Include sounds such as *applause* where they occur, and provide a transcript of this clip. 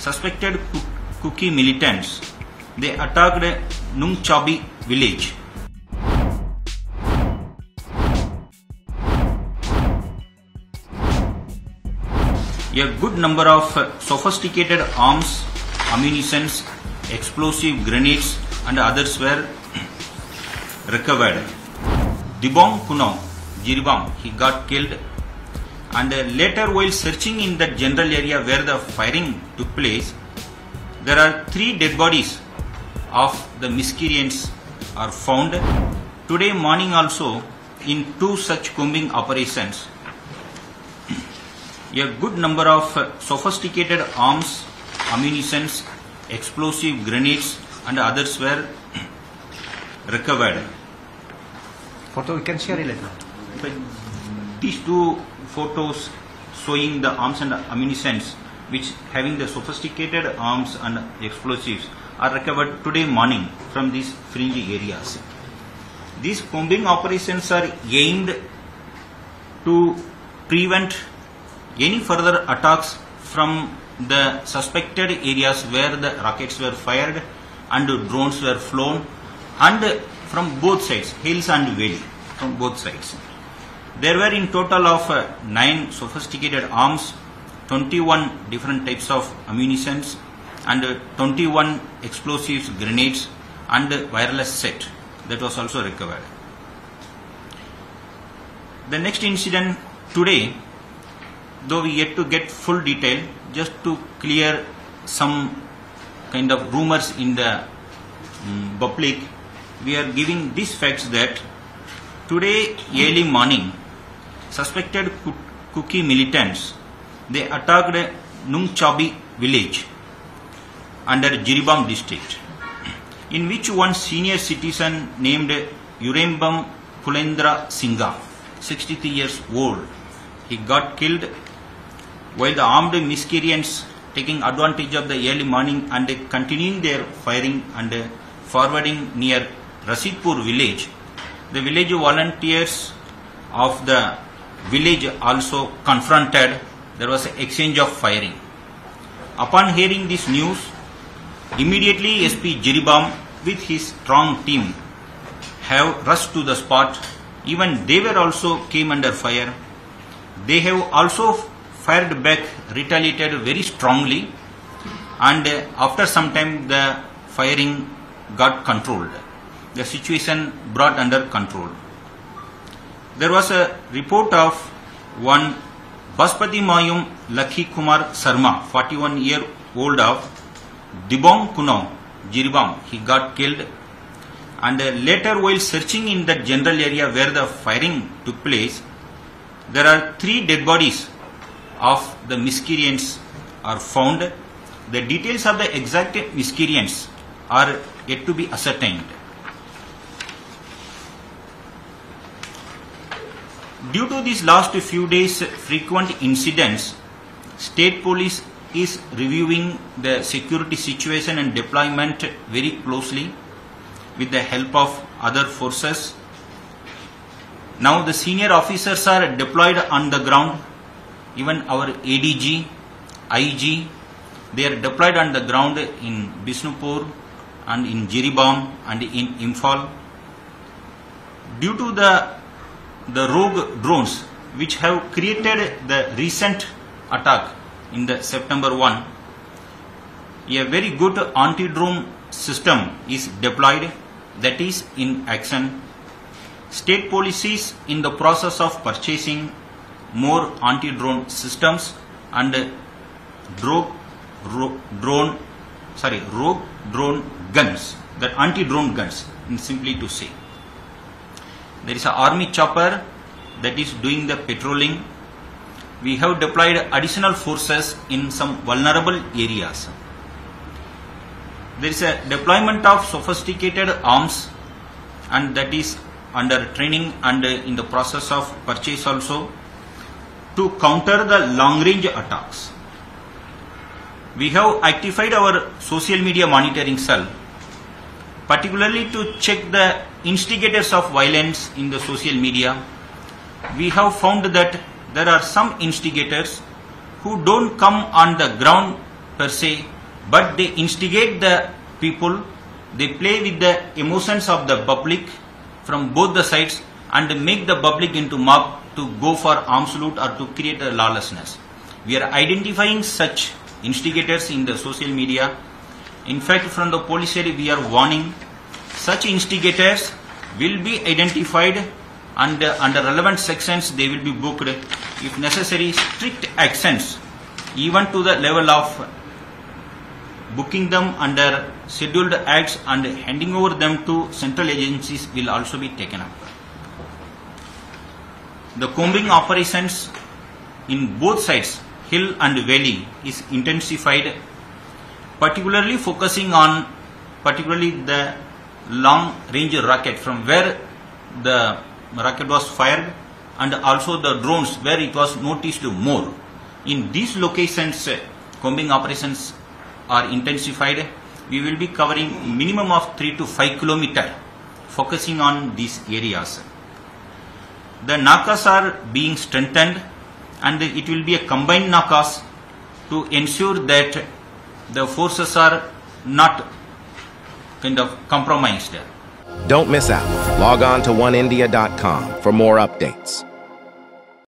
suspected Kuki militants. They attacked Nungchappi village. A good number of uh, sophisticated arms, ammunitions, explosive grenades and others were *clears throat* recovered. Dibong Kuno, Jiribam, he got killed and uh, later while searching in the general area where the firing took place, there are three dead bodies of the miscreants are found. Today morning also in two such combing operations, a good number of uh, sophisticated arms, ammunitions, explosive grenades and others were *clears throat* recovered. Photo we can share it later. But these two photos showing the arms and ammunitions which having the sophisticated arms and explosives are recovered today morning from these fringe areas. These combing operations are aimed to prevent any further attacks from the suspected areas where the rockets were fired and drones were flown and from both sides, hills and valley, from both sides. There were in total of uh, 9 sophisticated arms, 21 different types of ammunitions and uh, 21 explosives, grenades and uh, wireless set that was also recovered. The next incident today, though we yet to get full detail, just to clear some kind of rumors in the um, public, we are giving these facts that today early morning, suspected Kuki militants, they attacked Nungchappi village under Jiribam district, in which one senior citizen named Urembam Kulendra Singha, 63 years old, he got killed while the armed miscreants taking advantage of the early morning and continuing their firing and forwarding near Rashidpur village. The village volunteers of the village also confronted. There was an exchange of firing. Upon hearing this news, immediately SP Jiribam with his strong team have rushed to the spot. Even they were also came under fire. They have also fired back, retaliated very strongly, and after some time the firing got controlled. The situation brought under control. There was a report of one Baspati Mayum Lakhi Kumar Sarma, 41 year old of Dibong Kuno, Jiribam. He got killed and uh, later while searching in the general area where the firing took place, there are three dead bodies of the miscreants are found. The details of the exact miscreants are yet to be ascertained. Due to these last few days frequent incidents, state police is reviewing the security situation and deployment very closely with the help of other forces. Now the senior officers are deployed on the ground, even our ADG, IG, they are deployed on the ground in Bishnupur and in Jiribam and in Imphal. Due to the the rogue drones which have created the recent attack in the September 1, a very good anti-drone system is deployed that is in action. State policies in the process of purchasing more anti-drone systems and rogue ro- drone sorry rogue drone guns that anti-drone guns simply to say there is an army chopper that is doing the patrolling. We have deployed additional forces in some vulnerable areas. There is a deployment of sophisticated arms and that is under training and in the process of purchase also to counter the long range attacks. We have activated our social media monitoring cell particularly to check the instigators of violence in the social media we have found that there are some instigators who don't come on the ground per se, but they instigate the people, they play with the emotions of the public from both the sides and make the public into mob to go for arms loot or to create a lawlessness. We are identifying such instigators in the social media. In fact, from the police area, we are warning such instigators will be identified and uh, under relevant sections they will be booked if necessary strict actions even to the level of booking them under scheduled acts and handing over them to central agencies will also be taken up. The combing operations in both sides, hill and valley, is intensified, particularly focusing on particularly the long range rocket from where the rocket was fired and also the drones where it was noticed more. In these locations, uh, combing operations are intensified. We will be covering minimum of 3 to 5 kilometer focusing on these areas. The nakas are being strengthened and it will be a combined nakas to ensure that the forces are not kind of compromised. There. Don't miss out. Log on to oneindia.com for more updates.